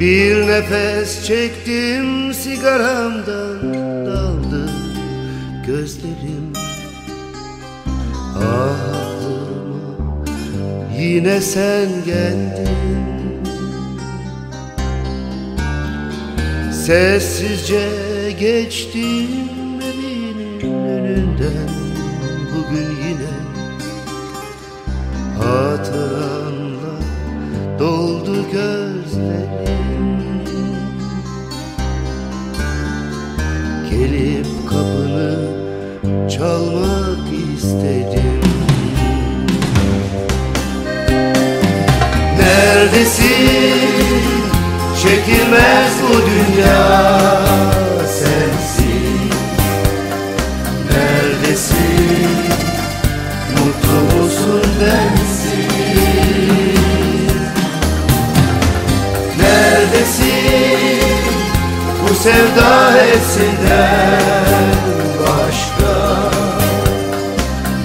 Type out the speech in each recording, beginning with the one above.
Bir nefes çektim sigaramdan daldı gözlerim. Aklıma yine sen geldin. Sessizce geçtim evinin önünden. Bugün yine hatıranla doldu gözlerim Gelip kapını çalmak istedim Neredesin? Çekilmez bu dünya sevda hepsinden başka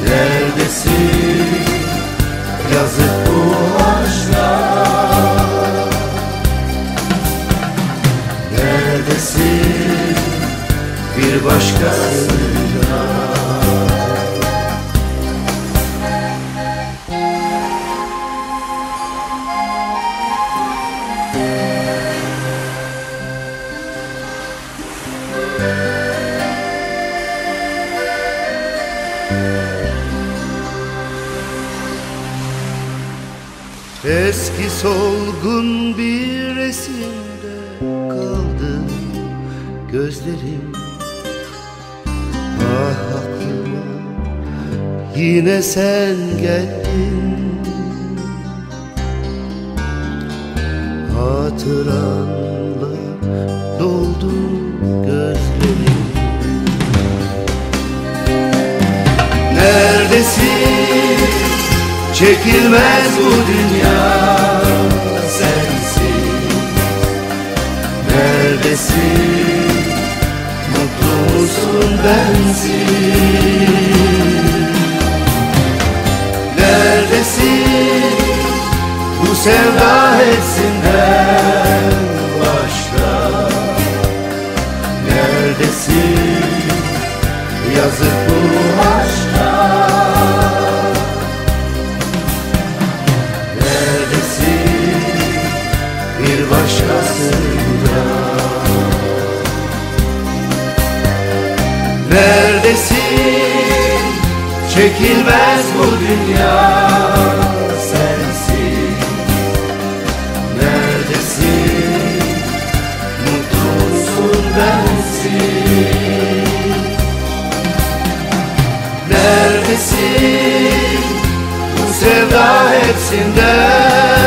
Neredesin? Yazık bu aşka Neredesin? Bir başkasıyla Eski solgun bir resimde kaldı gözlerim. Ah aklıma yine sen geldin. Hatıranla doldu gözlerim. Neredesin? Çekilmez bu dünya sensin Neredesin? Mutlu musun bensin? Neredesin? Bu sevda hepsinden başka Neredesin? Yazık başkasıyla Neredesin? Çekilmez bu dünya. Sensin. Neredesin? Mutlu musun bensin. Neredesin? Bu sevda hepsinden